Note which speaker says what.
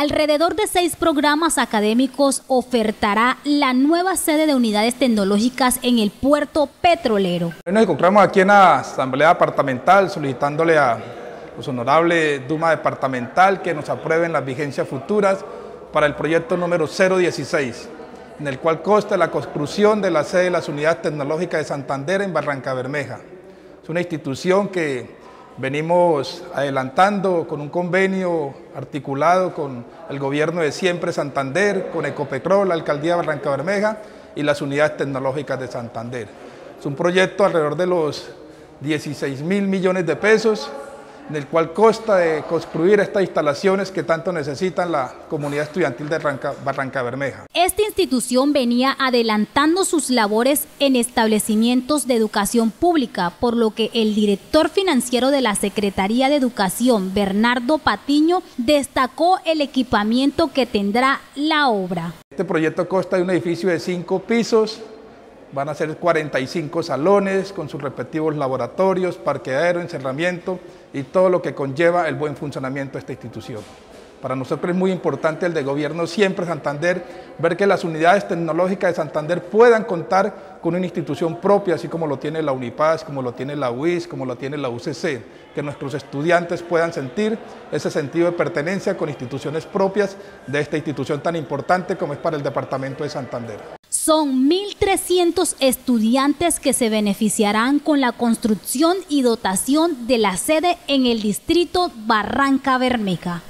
Speaker 1: Alrededor de seis programas académicos ofertará la nueva sede de unidades tecnológicas en el puerto petrolero.
Speaker 2: Nos encontramos aquí en la Asamblea Departamental solicitándole a los honorables Duma Departamental que nos aprueben las vigencias futuras para el proyecto número 016, en el cual consta la construcción de la sede de las unidades tecnológicas de Santander en Barranca Bermeja. Es una institución que venimos adelantando con un convenio articulado con el gobierno de siempre Santander, con Ecopetrol, la alcaldía de Barranca Bermeja y las unidades tecnológicas de Santander. Es un proyecto alrededor de los 16 mil millones de pesos en el cual consta de construir estas instalaciones que tanto necesitan la comunidad estudiantil de Barranca, Bermeja.
Speaker 1: Esta institución venía adelantando sus labores en establecimientos de educación pública, por lo que el director financiero de la Secretaría de Educación, Bernardo Patiño, destacó el equipamiento que tendrá la obra.
Speaker 2: Este proyecto consta de un edificio de cinco pisos, van a ser 45 salones con sus respectivos laboratorios, parqueadero, encerramiento y todo lo que conlleva el buen funcionamiento de esta institución. Para nosotros es muy importante el de gobierno siempre Santander, ver que las unidades tecnológicas de Santander puedan contar con una institución propia, así como lo tiene la UNIPAS, como lo tiene la UIS, como lo tiene la UCC, que nuestros estudiantes puedan sentir ese sentido de pertenencia con instituciones propias de esta institución tan importante como es para el Departamento de Santander.
Speaker 1: Son 1.300 estudiantes que se beneficiarán con la construcción y dotación de la sede en el distrito Barranca Bermeja.